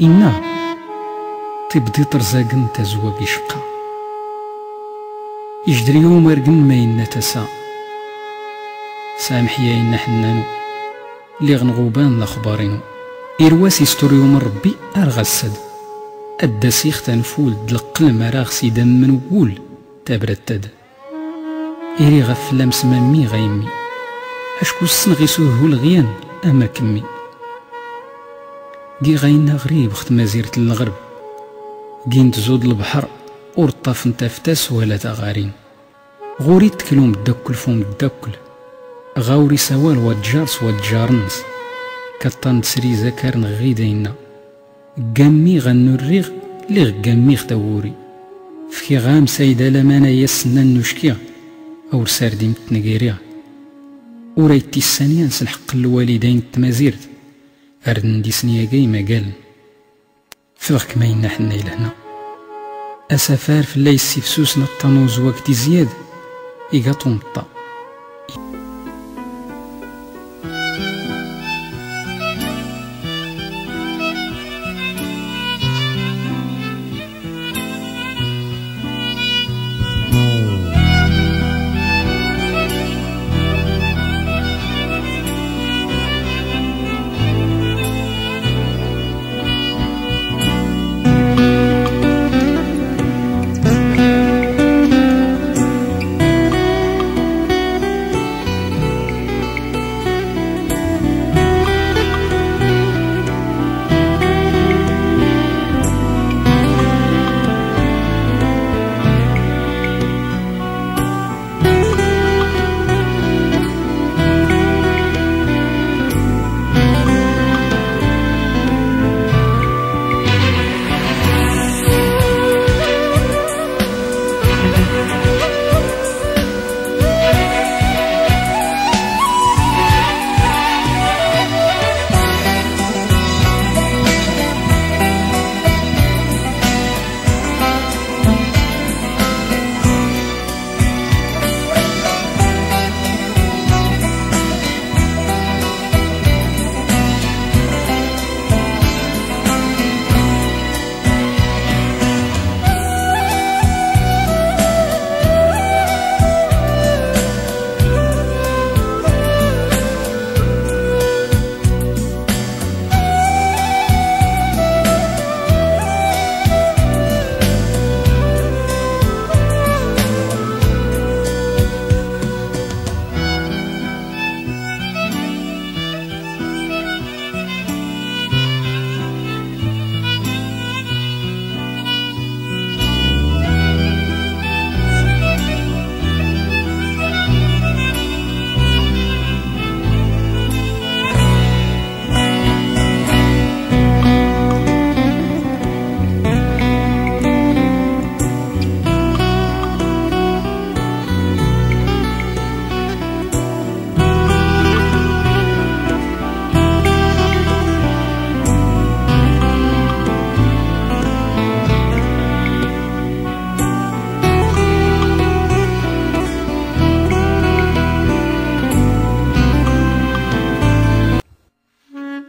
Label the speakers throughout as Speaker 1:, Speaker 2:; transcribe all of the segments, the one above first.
Speaker 1: إنا تبدي ترزاقن تزواج يشقى يجدري يوم أرقن ما ينا تسا سامح يا إنا حنانو لي غنغوبان الأخبارينو إرواس يستر يوم ربي أرغسد. أدى سيخ تنفول دلق المراغ سيدا من وقول تابرتد إري غف لمس مامي غيمي. أشكو السن غيسوه الغيان أما كمي. كي غاينا غريب خت مزيرة الغرب. كي تزود البحر ورطاف نتافتاس ولا تغارين. غوري تكلوم الدكل فوم الدكل غاوري سوال واتجارس واتجارنس كطان تسري زكار نغيدينا قامي غنو الريغ لي قامي خدوري فكي غام سيدة لمانا يسنا نشكي أو ساردي متنقيريا وريتي الثانية نسنحق الوالدين تمازيرت. أردن دي سنياقي مقال فضخك ما ينا حنا إلهنا أسفار في الله يسيفسوسنا الطنوز وقت زياد. إيقاطو مطا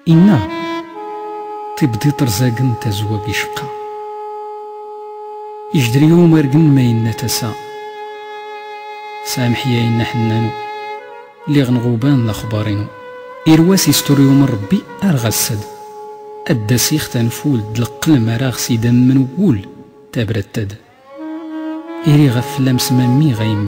Speaker 1: إنا تبدي ترزاقن تزواج يشقى يجدري يوم أرقن ما ينا تسا سامح يا إنا حنانو لي غنغوبان الأخبارينو. إرواس يستر يوم ربي أرغسد. أدى سيخ تنفول دلق المراغ سيدا من وقول تابرتد. إري غف لمس مامي غيم